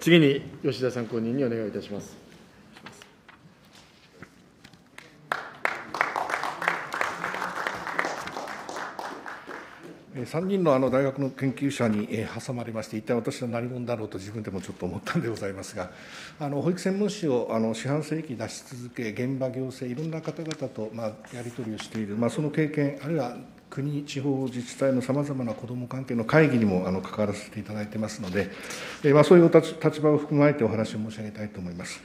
次に吉田参考人にお願いいたします。3人のあの大学の研究者に挟まれまして、一体私は何者だろうと自分でもちょっと思ったんでございますが、あの保育専門誌をあの四半世紀出し続け、現場行政、いろんな方々と、まあ、やり取りをしている、まあ、その経験、あるいは国、地方自治体のさまざまな子ども関係の会議にもあの関わらせていただいてますので、えまあ、そういう立場を含まえてお話を申し上げたいと思います。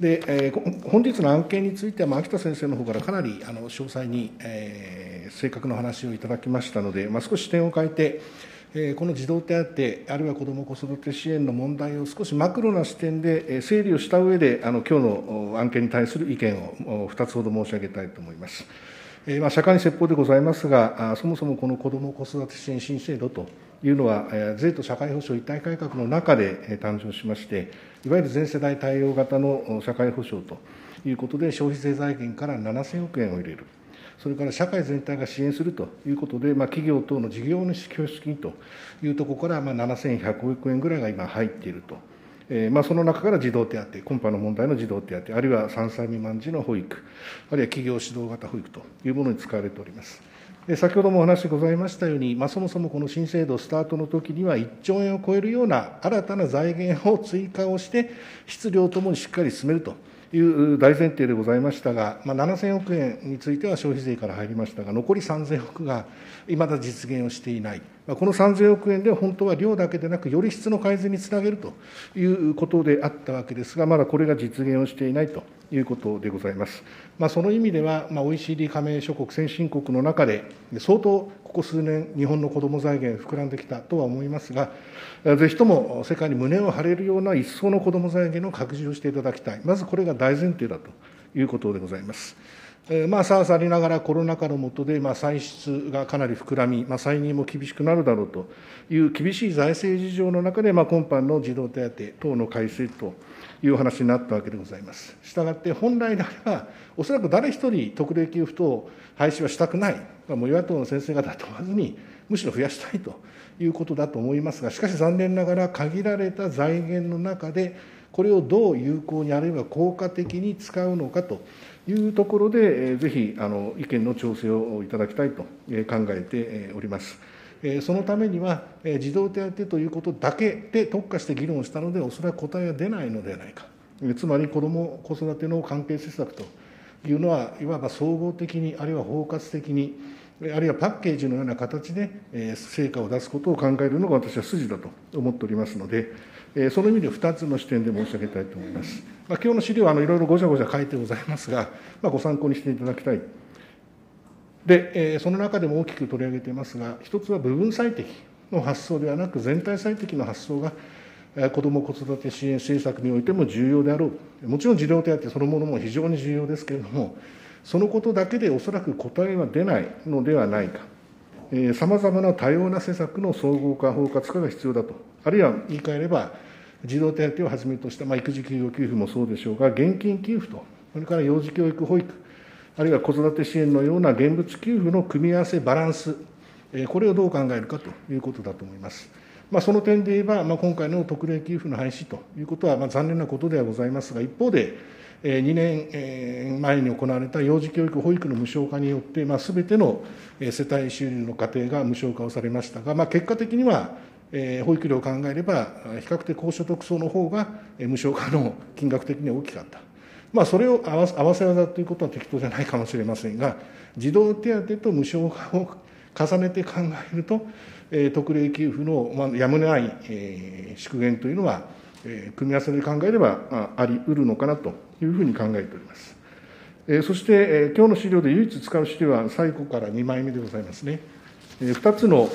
で、えー、本日の案件については、まあ、秋田先生の方からかなりあの詳細に、えー、正確な話をいただきましたので、まあ、少し視点を変えて、えー、この児童手当、あるいは子ども子育て支援の問題を少しマクロな視点で整理をした上で、あの今日の案件に対する意見を2つほど申し上げたいと思います。え、まあ、社会に説法でございますが、そもそもこの子ども子育て支援新制度というのは、税と社会保障一体改革の中で誕生しまして、いわゆる全世代対応型の社会保障ということで、消費税財源から7000億円を入れる。それから社会全体が支援するということで、まあ、企業等の事業主拠出金というところから、まあ、7100億円ぐらいが今入っていると。えーまあ、その中から児童手当、今般の問題の児童手当、あるいは3歳未満児の保育、あるいは企業指導型保育というものに使われております。で先ほどもお話ございましたように、まあ、そもそもこの新制度スタートの時には、1兆円を超えるような新たな財源を追加をして、質量ともにしっかり進めるという大前提でございましたが、まあ、7000億円については消費税から入りましたが、残り3000億がいまだ実現をしていない、まあ、この3000億円で本当は量だけでなく、より質の改善につなげるということであったわけですが、まだこれが実現をしていないと。いうことでございます。まあ、その意味では、まあ、OECD 加盟諸国、先進国の中で、相当ここ数年、日本の子ども財源、膨らんできたとは思いますが、ぜひとも世界に胸を張れるような一層の子ども財源の拡充をしていただきたい、まずこれが大前提だということでございます。まあ、さあさりながらコロナ禍の下で、まあ、歳出がかなり膨らみ、まあ、歳入も厳しくなるだろうという厳しい財政事情の中で、まあ、今般の児童手当等の改正という話になったわけでございます。したがって、本来であれば、おそらく誰一人特例給付等廃止はしたくない、まあもう与野党の先生方問わずに、むしろ増やしたいということだと思いますが、しかし残念ながら、限られた財源の中で、これをどう有効に、あるいは効果的に使うのかというところで、ぜひあの意見の調整をいただきたいと考えております。そのためには、児童手当ということだけで特化して議論したので、おそらく答えは出ないのではないか。つまり、子ども・子育ての関係施策というのは、いわば総合的に、あるいは包括的に、あるいはパッケージのような形で成果を出すことを考えるのが私は筋だと思っておりますので、その意味で2つの視点で申し上げたいと思います。まあ、今日の資料はあのいろいろごちゃごちゃ書いてございますが、まあ、ご参考にしていただきたい。でえ、その中でも大きく取り上げていますが、一つは部分最適の発想ではなく、全体最適の発想が、子ども・子育て支援政策においても重要であろう。もちろん児童手当そのものも非常に重要ですけれども、そのことだけでおそらく答えは出ないのではないか。さまざまな多様な施策の総合化、包括化が必要だと。あるいは言い換えれば、児童手当をはじめとした、まあ、育児休業給付もそうでしょうが、現金給付と、それから幼児教育、保育、あるいは子育て支援のような現物給付の組み合わせ、バランス、これをどう考えるかということだと思います。まあ、その点で言えば、まあ、今回の特例給付の廃止ということは、まあ、残念なことではございますが、一方で、2年前に行われた幼児教育、保育の無償化によって、すべての世帯収入の家庭が無償化をされましたが、まあ、結果的には、保育料を考えれば、比較的高所得層の方が無償化の金額的に大きかった。まあ、それを合わせ技ということは適当じゃないかもしれませんが、児童手当と無償化を重ねて考えると、特例給付の、やむない、縮減というのは、え、組み合わせで考えればあり得るのかなというふうに考えております。え、そして、え、今日の資料で唯一使う資料は最後から2枚目でございますね。え、2つの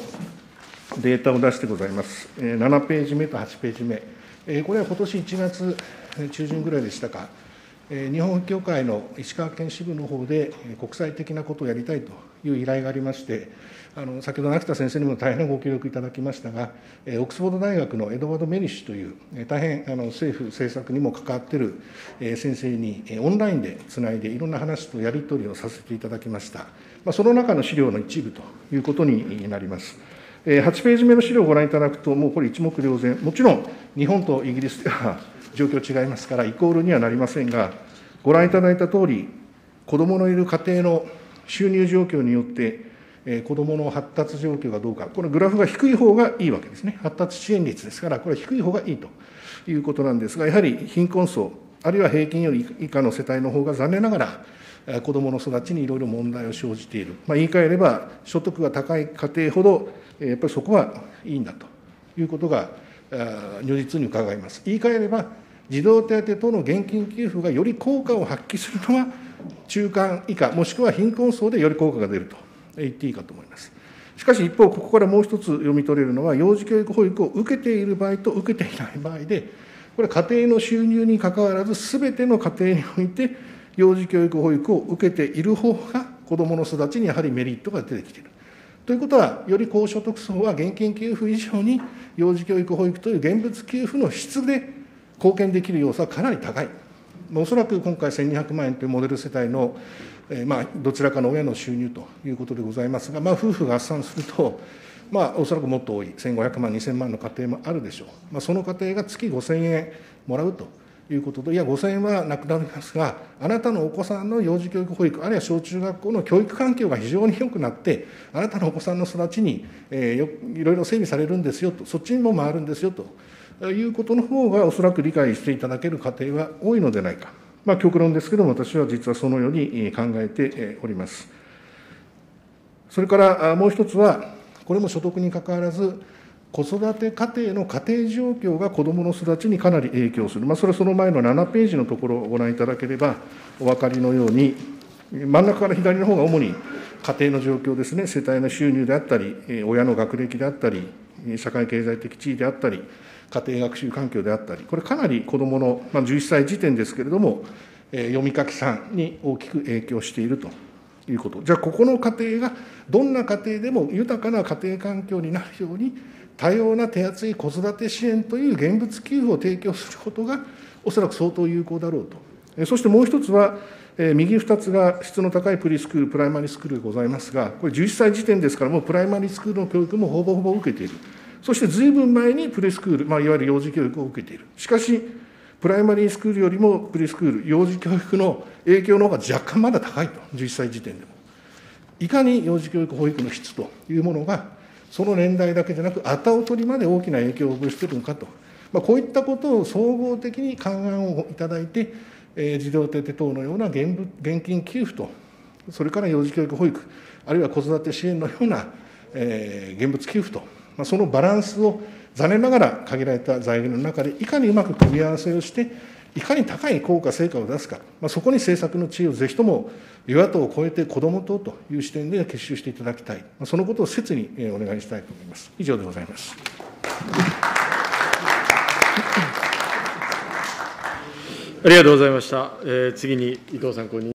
データを出してございます。え、7ページ目と8ページ目。え、これは今年1月中旬ぐらいでしたか。日本協会の石川県支部の方で国際的なことをやりたいという依頼がありまして、あの先ほど、秋田先生にも大変ご協力いただきましたが、オックスフォード大学のエドワード・メリッシュという、大変あの政府政策にも関わっている先生に、オンラインでつないで、いろんな話とやり取りをさせていただきました。ま、その中の資料の一部ということになります。8ページ目の資料をご覧いただくと、もうこれ一目瞭然、もちろん日本とイギリスでは状況違いますから、イコールにはなりませんが、ご覧いただいたとおり、子どものいる家庭の収入状況によって、子どもの発達状況がどうか、これ、グラフが低い方がいいわけですね。発達支援率ですから、これは低い方がいいということなんですが、やはり貧困層、あるいは平均より以下の世帯の方が残念ながら、子どもの育ちにいろいろ問題を生じている。まあ、言い換えれば、所得が高い家庭ほど、やっぱりそこはいいんだということが如実に伺います。言い換えれば、児童手当等の現金給付がより効果を発揮するのは、中間以下、もしくは貧困層でより効果が出ると言っていいかと思います。しかし一方、ここからもう一つ読み取れるのは、幼児教育保育を受けている場合と受けていない場合で、これ、家庭の収入にかかわらず、すべての家庭において、幼児教育保育を受けている方が、子どもの育ちにやはりメリットが出てきている。ということは、より高所得層は現金給付以上に、幼児教育保育という現物給付の質で貢献できる要素はかなり高い。おそらく今回1200万円というモデル世帯の、えー、まあ、どちらかの親の収入ということでございますが、まあ、夫婦合算すると、まあ、おそらくもっと多い、1500万、2000万の家庭もあるでしょう。まあ、その家庭が月5000円もらうということで、いや、5000円はなくなりますが、あなたのお子さんの幼児教育保育、あるいは小中学校の教育環境が非常に良くなって、あなたのお子さんの育ちに、えー、よいろいろ整備されるんですよと、そっちにも回るんですよということの方が、おそらく理解していただける家庭は多いのではないか。まあ、極論ですけども、私は実はそのように考えております。それからもう一つは、これも所得にかかわらず、子育て家庭の家庭状況が子どもの育ちにかなり影響する、まあ、それはその前の7ページのところをご覧いただければお分かりのように、真ん中から左の方が主に家庭の状況ですね、世帯の収入であったり、親の学歴であったり、社会経済的地位であったり、家庭学習環境であったり、これ、かなり子どもの、まあ、11歳時点ですけれども、読み書き算に大きく影響していると。いうこと。じゃあ、ここの家庭がどんな家庭でも豊かな家庭環境になるように、多様な手厚い子育て支援という現物給付を提供することが、おそらく相当有効だろうと。そしてもう一つは、右2つが質の高いプリスクール、プライマリスクールでございますが、これ11歳時点ですから、もうプライマリスクールの教育もほぼほぼ受けている。そしてずいぶん前にプレスクール、まあ、いわゆる幼児教育を受けている。しかし、プライマリースクールよりもプレスクール、幼児教育の影響の方が若干まだ高いと、11歳時点でも。いかに幼児教育保育の質というものが、その年代だけでなく、後を取りまで大きな影響を及ぼしているのかと、まあ、こういったことを総合的に勘案をいただいて、えー、児童手当等のような現物現金給付と、それから幼児教育保育、あるいは子育て支援のような、えー、現物給付と、まあ、そのバランスを残念ながら限られた財源の中でいかにうまく組み合わせをしていかに高い効果成果を出すか、まあ、そこに政策の知恵をぜひとも与野党を超えて子ども党という視点で結集していただきたい、まあ、そのことを切にお願いしたいと思います。以上でございます。ありがとうございました、えー、次に伊藤参考人